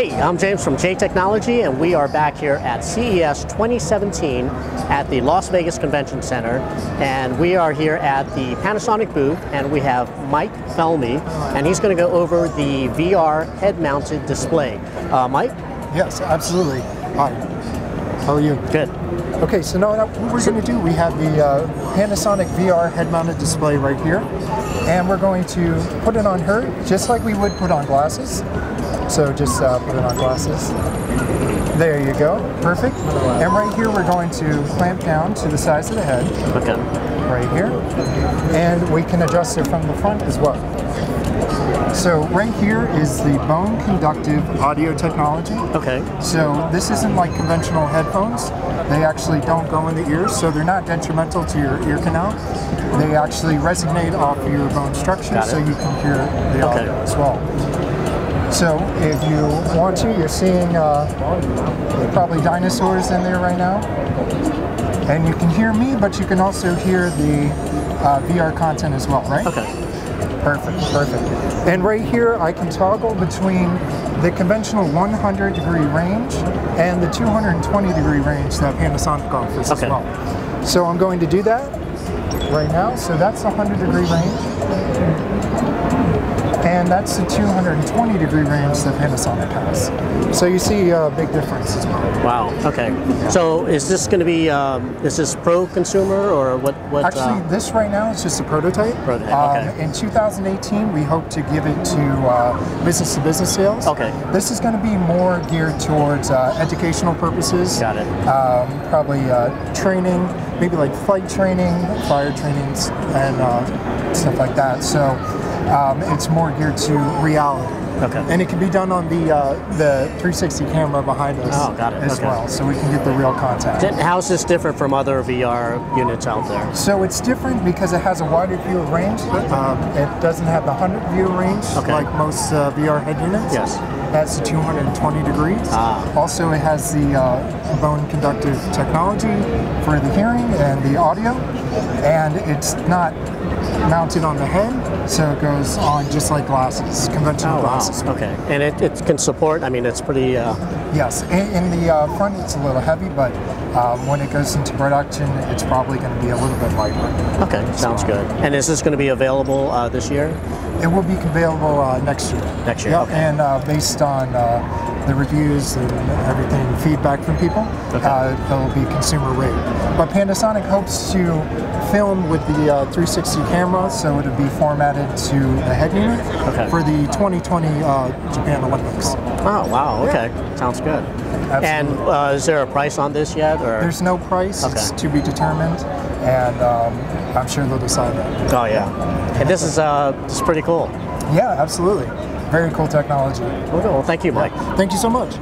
Hey, I'm James from J Technology, and we are back here at CES 2017 at the Las Vegas Convention Center. And we are here at the Panasonic booth, and we have Mike Felmy, and he's going to go over the VR head mounted display. Uh, Mike? Yes, absolutely. Hi. How are you? Good. Okay, so now what we're going to do, we have the uh, Panasonic VR head-mounted display right here, and we're going to put it on her just like we would put on glasses. So just uh, put it on glasses. There you go, perfect. And right here we're going to clamp down to the size of the head. Okay. Right here. And we can adjust it from the front as well. So right here is the bone conductive audio technology. Okay. So this isn't like conventional headphones. They actually don't go in the ears, so they're not detrimental to your ear canal. They actually resonate off your bone structure, so you can hear the okay. audio as well. So if you want to, you're seeing uh, probably dinosaurs in there right now. And you can hear me, but you can also hear the uh, VR content as well, right? Okay. Perfect, perfect. And right here, I can toggle between the conventional 100 degree range and the 220 degree range that Panasonic offers okay. as well. So I'm going to do that right now. So that's the 100 degree range that's the 220 degree range that Panasonic has. So you see a big difference as well. Wow. Okay. So is this going to be um, is this pro consumer or what? what Actually, uh, this right now is just a prototype. Prototype. Um, okay. in 2018, we hope to give it to uh, business to business sales. Okay. This is going to be more geared towards uh, educational purposes. Got it. Um, probably uh, training, maybe like flight training, fire trainings, and uh, stuff like that. So um, it's more geared to reality. Okay. And it can be done on the uh, the 360 camera behind us oh, got it. as okay. well, so we can get the real contact. How's this different from other VR units out there? So it's different because it has a wider view of range. Um, it doesn't have the 100 view range okay. like most uh, VR head units. Yes. That's 220 degrees. Ah. Also, it has the uh, bone conductive technology for the hearing and the audio, and it's not mounted on the head, so it goes on just like glasses, conventional oh, glasses. Wow. Okay, and it, it can support. I mean, it's pretty. Uh... Yes, in, in the uh, front it's a little heavy, but um, when it goes into production, it's probably going to be a little bit lighter. Okay, sounds good. And is this going to be available uh, this year? It will be available uh, next year. Next year, yep. okay. And uh, based on uh, the reviews and everything, feedback from people, okay. uh, it'll be consumer rate. But Panasonic hopes to film with the uh, 360 camera, so it'll be formatted to the head unit okay. for the 2020 uh, Japan Olympics. Oh wow! Okay, yeah. sounds good. Absolutely. And uh, is there a price on this yet? Or? There's no price. Okay. It's to be determined, and um, I'm sure they'll decide that. Oh yeah. And this is uh, this is pretty cool. Yeah, absolutely. Very cool technology. Okay, well, thank you, Mike. Yeah. Thank you so much.